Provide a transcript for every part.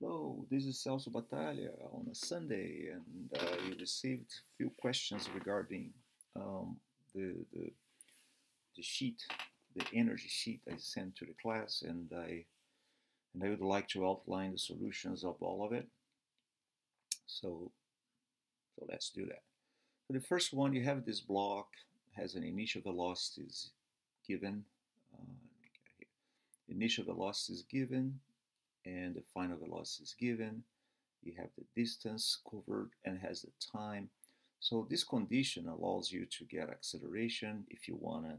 Hello, this is Celso Batalha on a Sunday, and I received a few questions regarding um, the, the, the sheet, the energy sheet I sent to the class, and I and I would like to outline the solutions of all of it. So, so let's do that. For the first one, you have this block has an initial velocity is given. Uh, initial velocity is given and the final velocity is given. You have the distance covered and has the time. So this condition allows you to get acceleration if you want to.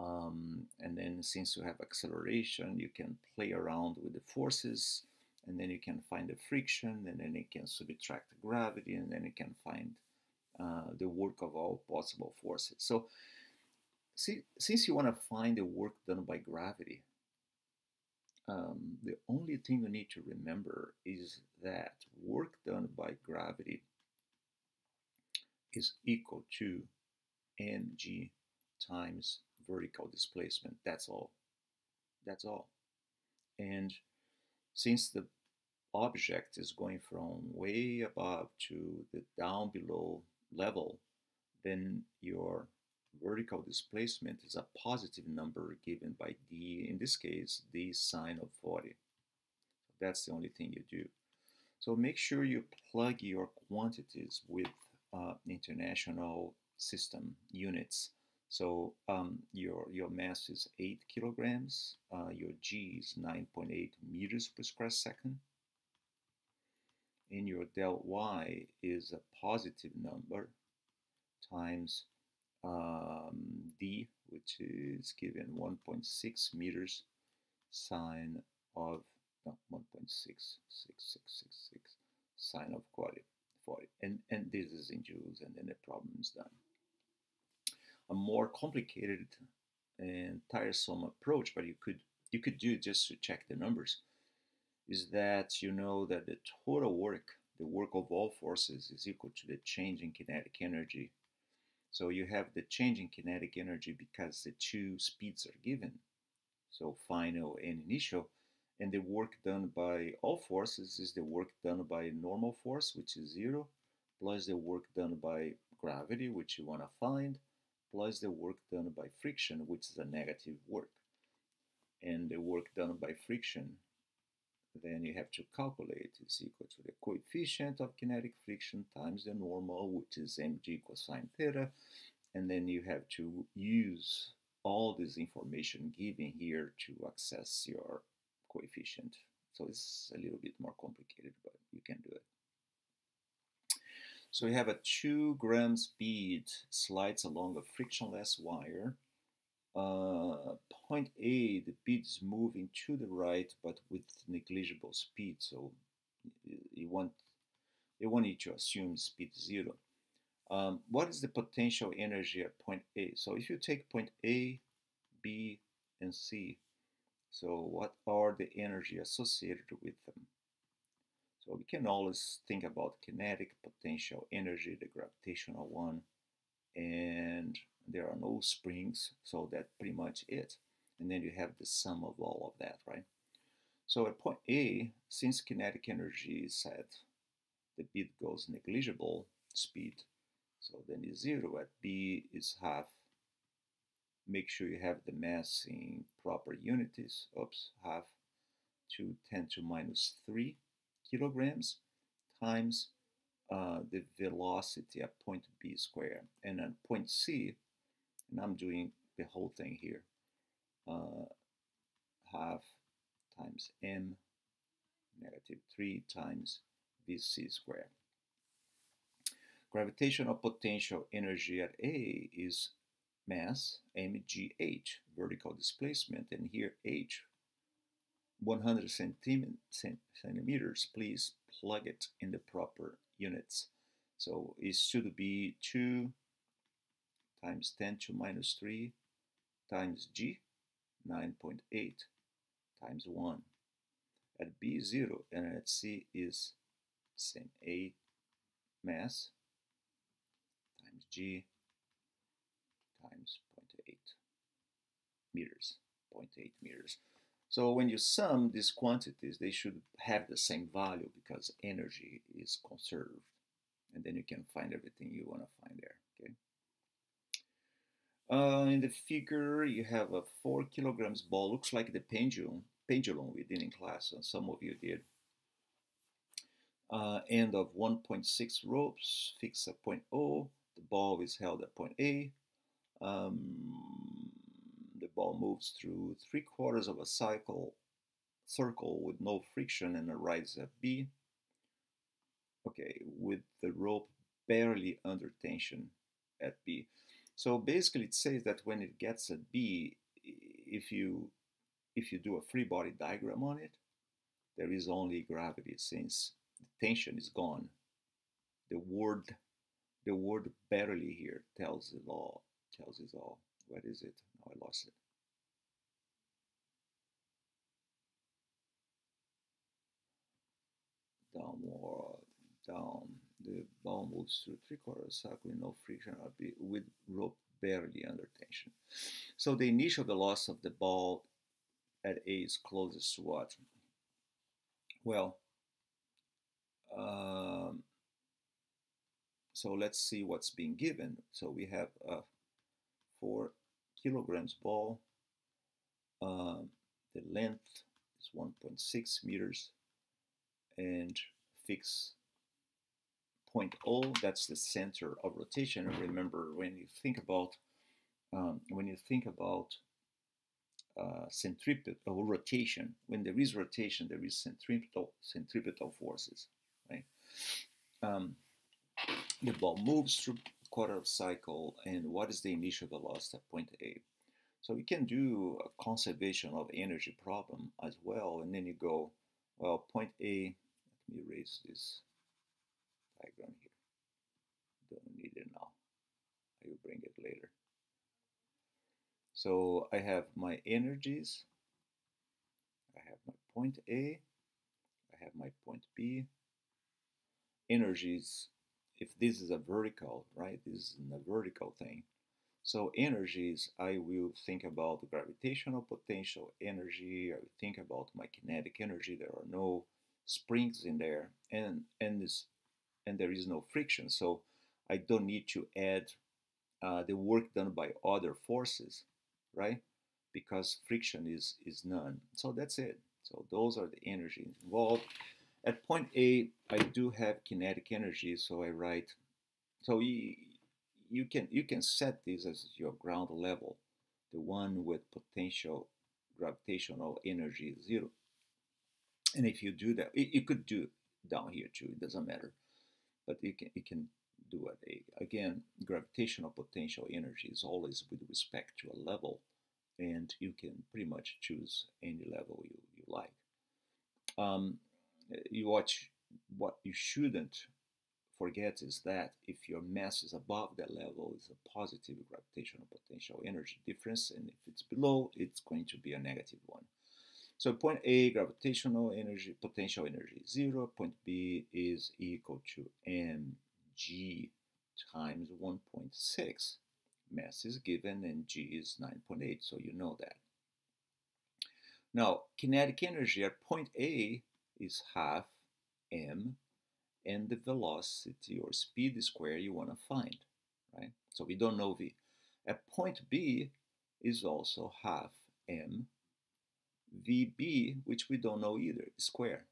Um, and then since you have acceleration, you can play around with the forces and then you can find the friction and then you can subtract the gravity and then you can find uh, the work of all possible forces. So see, since you want to find the work done by gravity, um, the only thing you need to remember is that work done by gravity is equal to mg times vertical displacement. That's all. That's all. And since the object is going from way above to the down below level, then your vertical displacement is a positive number given by d, in this case, d sine of 40. That's the only thing you do. So make sure you plug your quantities with uh, international system units. So um, your, your mass is 8 kilograms, uh, your g is 9.8 meters per square second, and your del y is a positive number times um, d, which is given 1.6 meters sine of no, 1.66666 sine of 40, 40. And, and this is in joules, and then the problem is done. A more complicated and tiresome approach, but you could you could do just to check the numbers, is that you know that the total work, the work of all forces, is equal to the change in kinetic energy so you have the change in kinetic energy because the two speeds are given, so final and initial, and the work done by all forces is the work done by normal force, which is zero, plus the work done by gravity, which you want to find, plus the work done by friction, which is a negative work. And the work done by friction then you have to calculate is equal to the coefficient of kinetic friction times the normal, which is mg cosine theta, and then you have to use all this information given here to access your coefficient. So it's a little bit more complicated, but you can do it. So we have a 2 gram speed slides along a frictionless wire uh, point A, the bead is moving to the right, but with negligible speed. So you want they want you to assume speed zero. Um, what is the potential energy at point A? So if you take point A, B, and C, so what are the energy associated with them? So we can always think about kinetic, potential, energy, the gravitational one, and there are no springs, so that's pretty much it. And then you have the sum of all of that, right? So at point A, since kinetic energy is set, the bead goes negligible speed, so then is zero. At B is half. Make sure you have the mass in proper units. Oops, half to 10 to minus 3 kilograms times uh, the velocity at point B square. And at point C, and I'm doing the whole thing here, uh, half times m negative 3 times vc squared. Gravitational potential energy at A is mass mgh, vertical displacement, and here h 100 centimeters, please plug it in the proper units. So it should be 2 times 10 to minus 3 times g, 9.8 times 1. At B, 0, and at C is same a mass times g times 0.8 meters, 0.8 meters. So when you sum these quantities, they should have the same value because energy is conserved. And then you can find everything you want to find there. Okay. Uh, in the figure, you have a four kilograms ball. Looks like the pendulum, pendulum we did in class, and some of you did. Uh, end of 1.6 ropes, fixed at point O. The ball is held at point A. Um, the ball moves through three quarters of a cycle circle with no friction and arrives at B. Okay, with the rope barely under tension at B. So basically it says that when it gets at B, if you if you do a free body diagram on it, there is only gravity since the tension is gone. The word the word barely here tells it all tells us all. What is it? Oh, I lost it. Downward, down. The ball moves through three quarters cycle with no friction with rope barely under tension. So the initial velocity of the ball at A is closest to what? Well, um, so let's see what's being given. So we have a 4 kilograms ball. Uh, the length is 1.6 meters and fix point O, that's the center of rotation. Remember, when you think about um, when you think about uh, centripetal or rotation, when there is rotation, there is centripetal centripetal forces, right? Um, the ball moves through quarter of cycle and what is the initial velocity at point A. So we can do a conservation of energy problem as well, and then you go, well, point A, me erase this diagram here. Don't need it now. I will bring it later. So I have my energies, I have my point A, I have my point B. Energies if this is a vertical, right, this is a vertical thing. So energies, I will think about gravitational potential energy, I will think about my kinetic energy, there are no springs in there, and, and, this, and there is no friction, so I don't need to add uh, the work done by other forces, right? Because friction is, is none. So that's it. So those are the energies involved. At point A, I do have kinetic energy, so I write. So you, you can you can set this as your ground level, the one with potential gravitational energy zero. And if you do that, you could do it down here too. It doesn't matter, but you can you can do it. Again, gravitational potential energy is always with respect to a level, and you can pretty much choose any level you, you like. Um, you watch what you shouldn't forget is that if your mass is above that level, it's a positive gravitational potential energy difference, and if it's below, it's going to be a negative one. So point A, gravitational energy, potential energy zero. Point B is equal to mg times 1.6. Mass is given and g is 9.8, so you know that. Now, kinetic energy at point A is half m and the velocity or speed square you want to find, right? So we don't know v. At point B is also half m vb, which we don't know either, square.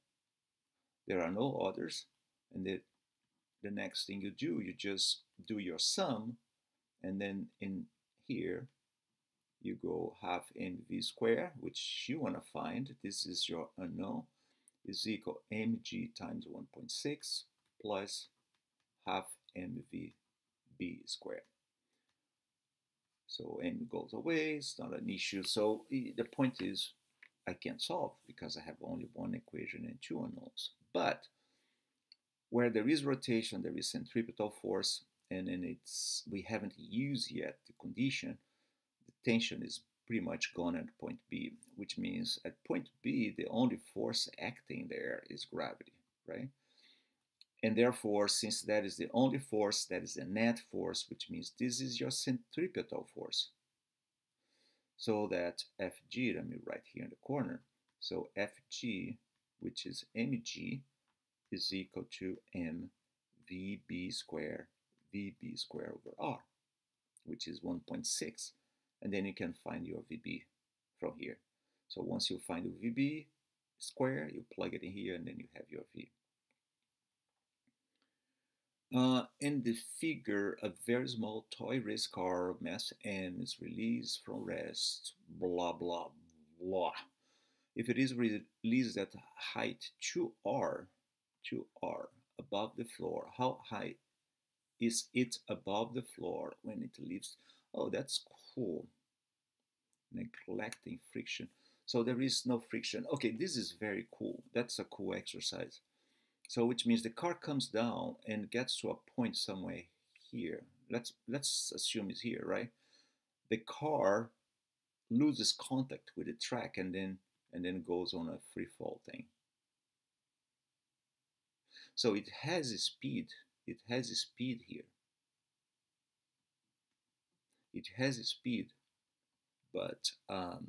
There are no others, and the, the next thing you do, you just do your sum, and then in here, you go half mv square, which you want to find. This is your unknown is equal mg times 1.6 plus half mv b squared. So m goes away, it's not an issue. So the point is I can't solve because I have only one equation and two unknowns. But where there is rotation, there is centripetal force, and then it's we haven't used yet the condition, the tension is pretty much gone at point B, which means at point B, the only force acting there is gravity, right? And therefore, since that is the only force, that is the net force, which means this is your centripetal force. So that Fg, let me write here in the corner, So Fg, which is mg, is equal to mvb square vb square over r, which is 1.6. And then you can find your vb from here. So once you find the vb square, you plug it in here, and then you have your v. Uh, in the figure, a very small toy race car mass m is released from rest, blah, blah, blah. If it is released at height 2r, 2r above the floor, how high is it above the floor when it leaves? Oh, that's cool. Neglecting friction. So there is no friction. Okay, this is very cool. That's a cool exercise. So which means the car comes down and gets to a point somewhere here. Let's let's assume it's here, right? The car loses contact with the track and then and then goes on a free fall thing. So it has a speed. It has a speed here. It has a speed, but um,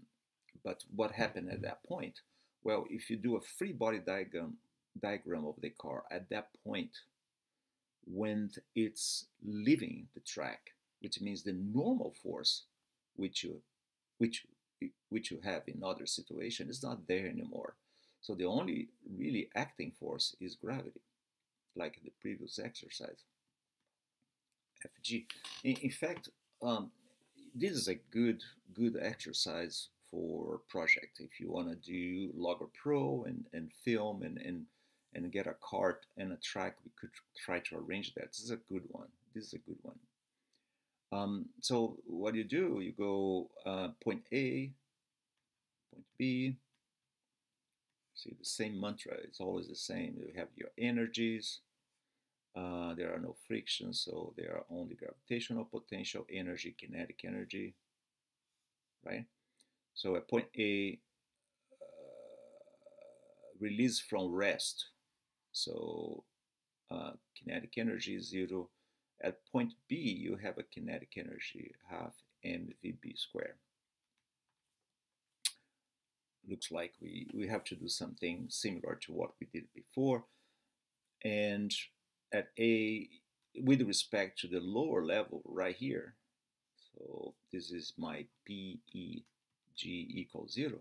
but what happened at that point? Well, if you do a free body diagram diagram of the car at that point when it's leaving the track, which means the normal force which you which which you have in other situations is not there anymore. So the only really acting force is gravity, like the previous exercise. FG. In, in fact, um, this is a good good exercise for project if you want to do Logger Pro and, and film and, and and get a cart and a track, we could try to arrange that. This is a good one. This is a good one. Um, so what you do, you go uh, point A, point B. See the same mantra. It's always the same. You have your energies. Uh, there are no frictions, so there are only gravitational potential, energy, kinetic energy, right? So at point A, uh, release from rest. So uh, kinetic energy is zero. At point B, you have a kinetic energy half mvb square. Looks like we, we have to do something similar to what we did before. And at A, with respect to the lower level right here, so this is my PEG equals zero,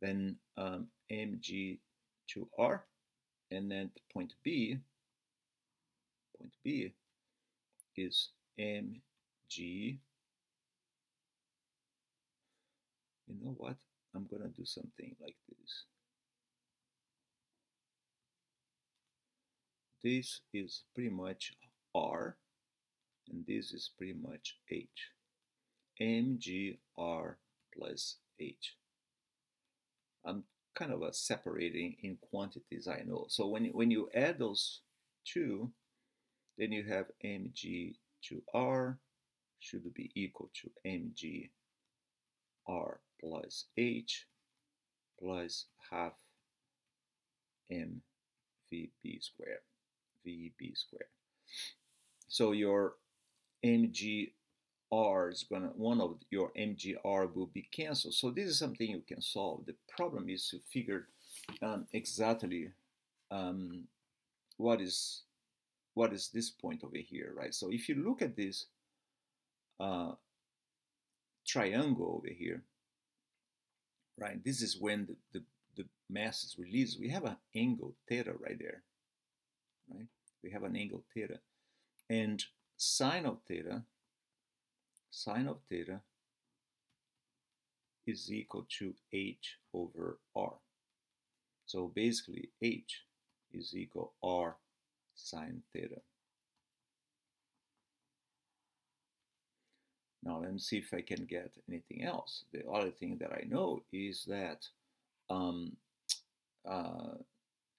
then um, mg2r and then point B, point B is mg, you know what, I'm going to do something like this. This is pretty much R, and this is pretty much H. mgr plus H. I'm kind of a separating in quantities I know. So when, when you add those two, then you have mg to r should be equal to mg r plus h plus half mvb square, vb square. So your mg R is gonna, one of your MGR will be canceled. So this is something you can solve. The problem is to figure um, exactly um, what is what is this point over here, right? So if you look at this uh, triangle over here, right? This is when the, the, the mass is released. We have an angle theta right there, right? We have an angle theta. And sine of theta sine of theta is equal to h over r. So basically h is equal r sine theta. Now let me see if I can get anything else. The other thing that I know is that um, uh,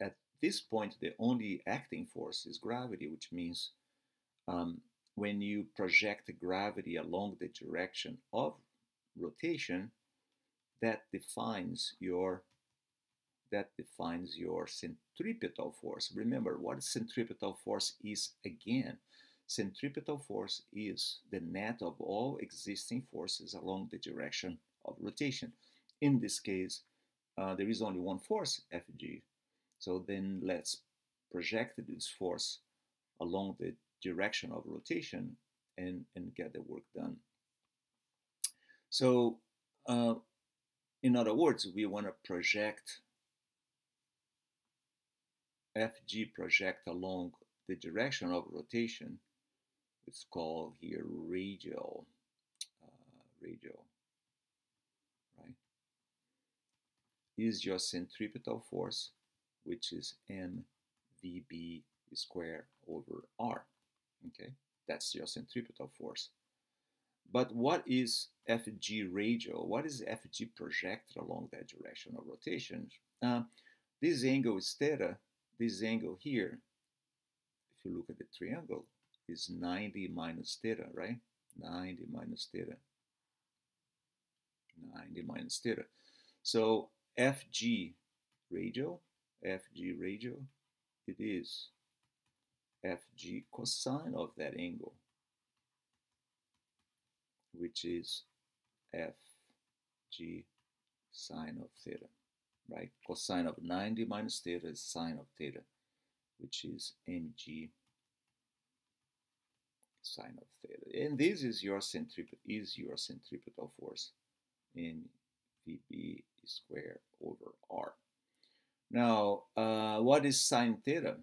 at this point the only acting force is gravity, which means um, when you project gravity along the direction of rotation, that defines your that defines your centripetal force. Remember what centripetal force is again. Centripetal force is the net of all existing forces along the direction of rotation. In this case, uh, there is only one force, Fg. So then let's project this force along the direction of rotation and, and get the work done. So, uh, in other words, we want to project Fg project along the direction of rotation. It's called here radial, uh, radial, right? Is your centripetal force, which is mvb square over r. Okay, that's your centripetal force. But what is Fg radial? What is Fg projected along that direction of rotation? Uh, this angle is theta. This angle here, if you look at the triangle, is 90 minus theta, right? 90 minus theta. 90 minus theta. So Fg radial, Fg radial, it is Fg cosine of that angle which is fg sine of theta, right? Cosine of 90 minus theta is sine of theta, which is mg sine of theta. And this is your centripetal, is your centripetal force in VB squared over R. Now, uh, what is sine theta?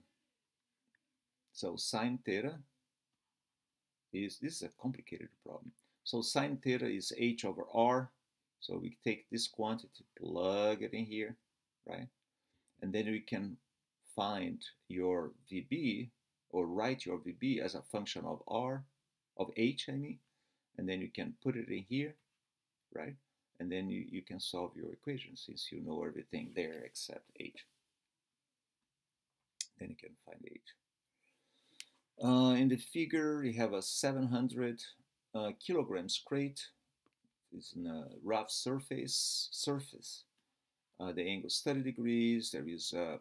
So sine theta is, this is a complicated problem. So sine theta is h over r. So we take this quantity, plug it in here, right? And then we can find your VB or write your VB as a function of r, of h, I mean. And then you can put it in here, right? And then you, you can solve your equation since you know everything there except h. Then you can find h. Uh, in the figure, you have a 700 uh, kilograms crate It's in a rough surface. Surface. Uh, the angle is 30 degrees. There is a,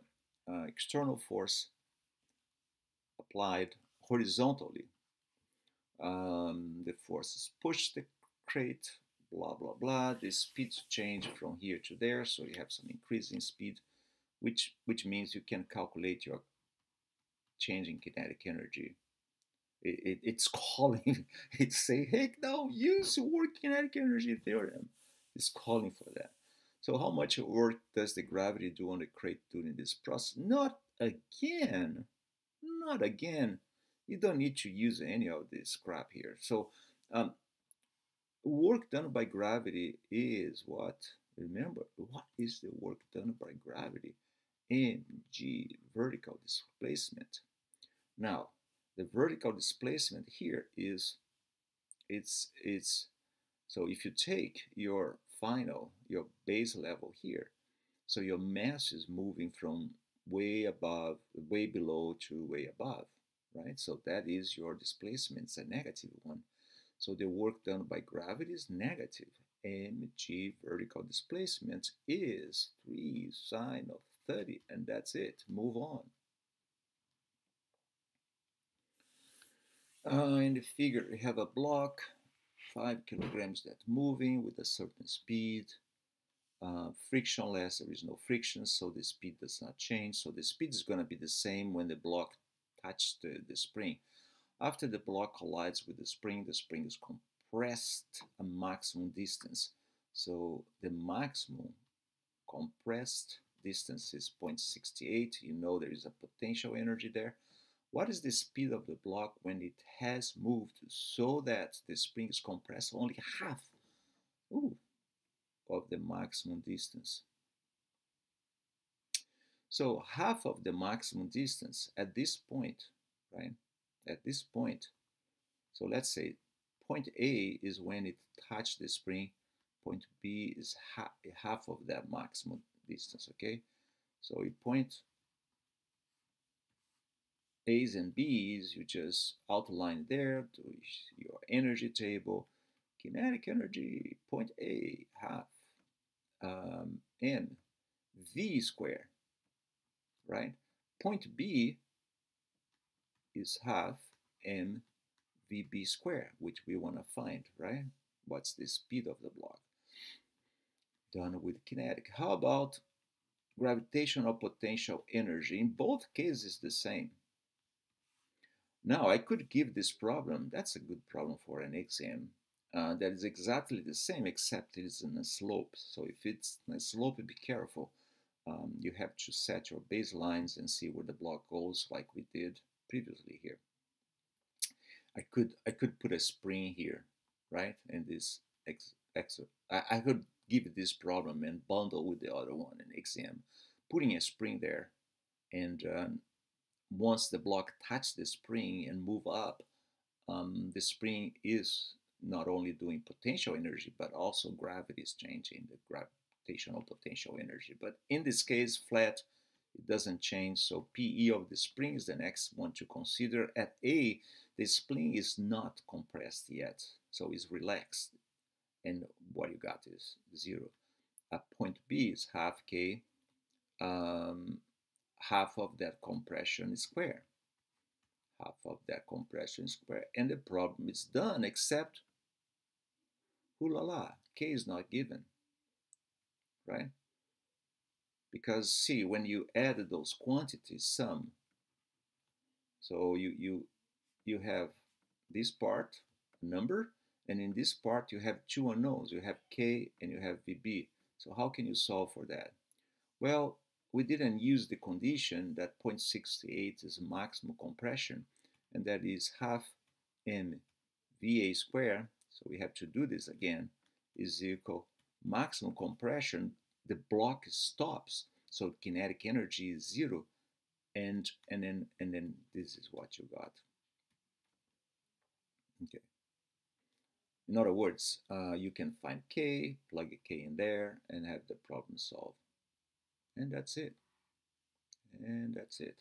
a external force applied horizontally. Um, the forces push the crate, blah, blah, blah. The speeds change from here to there, so you have some increase in speed, which, which means you can calculate your change in kinetic energy it, it, it's calling, it's saying, hey, no, use work kinetic energy theorem. It's calling for that. So how much work does the gravity do on the crate during this process? Not again, not again. You don't need to use any of this crap here. So um, work done by gravity is what? Remember, what is the work done by gravity? Mg, vertical displacement. Now, the vertical displacement here is it's it's so if you take your final your base level here so your mass is moving from way above way below to way above right so that is your displacement it's a negative one so the work done by gravity is negative mg vertical displacement is 3 sine of 30 and that's it move on Uh, in the figure, we have a block, five kilograms that's moving with a certain speed. Uh, frictionless, there is no friction, so the speed does not change. So the speed is going to be the same when the block touches the, the spring. After the block collides with the spring, the spring is compressed a maximum distance. So the maximum compressed distance is 0.68. You know there is a potential energy there. What is the speed of the block when it has moved so that the spring is compressed only half ooh, of the maximum distance? So half of the maximum distance at this point, right? At this point, so let's say point A is when it touched the spring, point B is ha half of that maximum distance, okay? So you point A's and B's, you just outline there to your energy table. Kinetic energy, point A, half um, M V square, right? Point B is half M VB square, which we want to find, right? What's the speed of the block? Done with kinetic. How about gravitational potential energy? In both cases, the same. Now, I could give this problem, that's a good problem for an exam, uh, that is exactly the same except it is in a slope. So if it's a slope, be careful. Um, you have to set your baselines and see where the block goes like we did previously here. I could I could put a spring here, right? And this ex, ex I, I could give this problem and bundle with the other one in exam, putting a spring there, and um, once the block touches the spring and move up, um, the spring is not only doing potential energy but also gravity is changing the gravitational potential energy. But in this case, flat it doesn't change. So PE of the spring is the next one to consider. At A, the spring is not compressed yet, so it's relaxed. And what you got is zero. At point B is half K, um, half of that compression square. Half of that compression square. And the problem is done, except, ooh la la, K is not given, right? because see when you add those quantities sum so you you you have this part number and in this part you have two unknowns you have k and you have vb so how can you solve for that well we didn't use the condition that 0.68 is maximum compression and that is half m va square so we have to do this again is equal maximum compression the block stops. So kinetic energy is zero. And, and, then, and then this is what you got. Okay. In other words, uh, you can find K, plug a K in there, and have the problem solved. And that's it. And that's it.